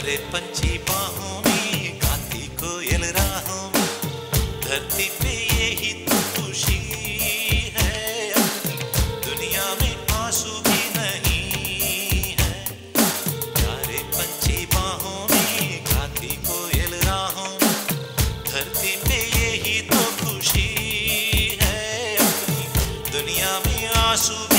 हरे पंछी बाहों में गाती कोयल राहों में। धरती पे यही तो खुशी है। दुनिया में आँसू भी नहीं है। प्यारे पंछी बाहों में गाती को राहों में। धरती पे यही तो खुशी है। दुनिया में आँसू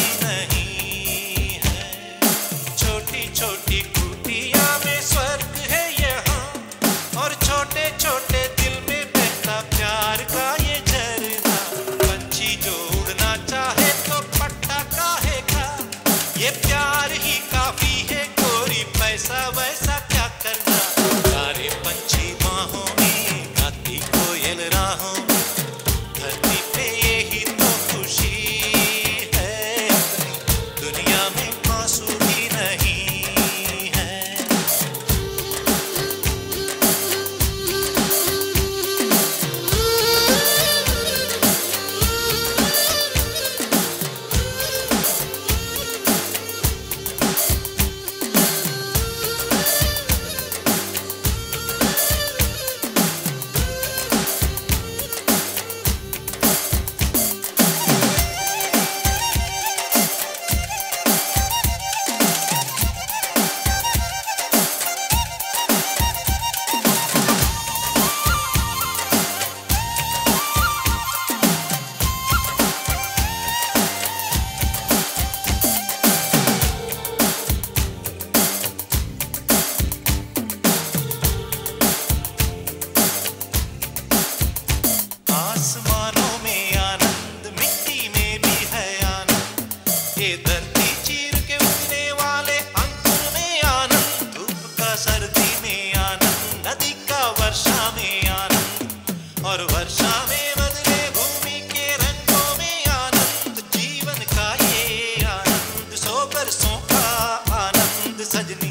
सजनी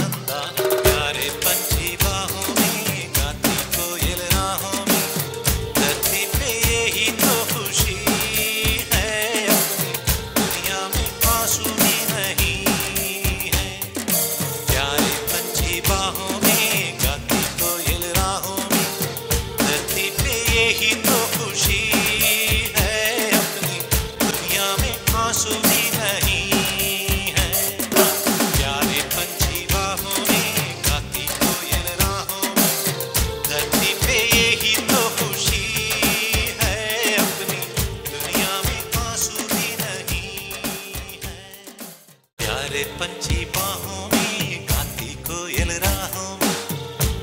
पंछी बाहों में गाती कोयल राहों में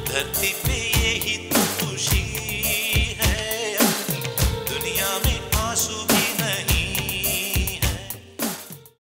धरती